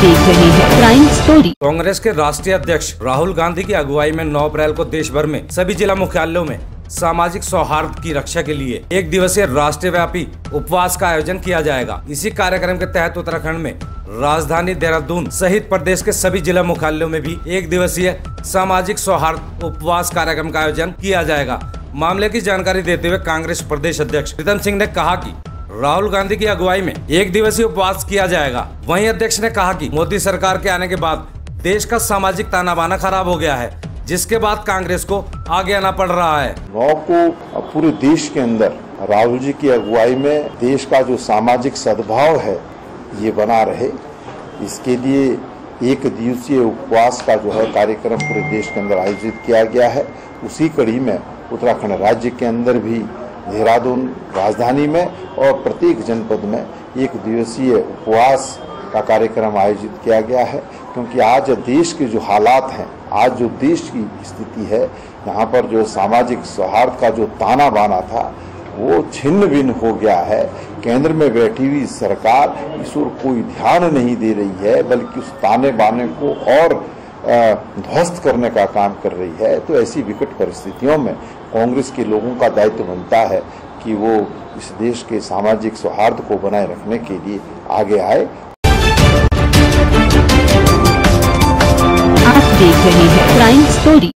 देख रहे हैं। क्राइम स्टोरी कांग्रेस के राष्ट्रीय अध्यक्ष राहुल गांधी की अगुवाई में 9 अप्रैल को देश भर में सभी जिला मुख्यालयों में सामाजिक सौहार्द की रक्षा के लिए एक दिवसीय राष्ट्रीय व्यापी उपवास का आयोजन किया जाएगा। इसी कार्यक्रम के तहत उत्तराखंड में राजधानी देहरादून सहित प्रदेश के सभी जिला मुख्यालयों में भी एक दिवसीय सामाजिक सौहार्द उपवास कार्यक्रम का आयोजन किया जाएगा। मामले की जानकारी देते हुए कांग्रेस प्रदेश अध्यक्ष प्रीतम सिंह ने कहा कि राहुल गांधी की अगुवाई में एक दिवसीय उपवास किया जाएगा। वहीं अध्यक्ष ने कहा कि मोदी सरकार के आने के बाद देश का सामाजिक ताना बाना खराब हो गया है, जिसके बाद कांग्रेस को आगे आना पड़ रहा है। नौ को पूरे देश के अंदर राहुल जी की अगुवाई में देश का जो सामाजिक सद्भाव है, ये बना रहे। इसके लिए एक दिवसीय उपवास का जो है कार्यक्रम पूरे देश के अंदर आयोजित किया गया है। उसी कड़ी में उत्तराखंड राज्य के अंदर भी देहरादून राजधानी में और प्रत्येक जनपद में एक दिवसीय उपवास का कार्यक्रम आयोजित किया गया है। क्योंकि आज देश के जो हालात हैं, आज जो देश की स्थिति है, यहाँ पर जो सामाजिक सौहार्द का जो ताना बाना था, वो छिन्न भिन्न हो गया है। केंद्र में बैठी हुई सरकार इस ओर कोई ध्यान नहीं दे रही है, बल्कि उस ताने बाने को और ध्वस्त करने का काम कर रही है तो ऐसी विकट परिस्थितियों में कांग्रेस के लोगों का दायित्व बनता है कि वो इस देश के सामाजिक सौहार्द को बनाए रखने के लिए आगे आए। आप देख रहे हैं क्राइम स्टोरी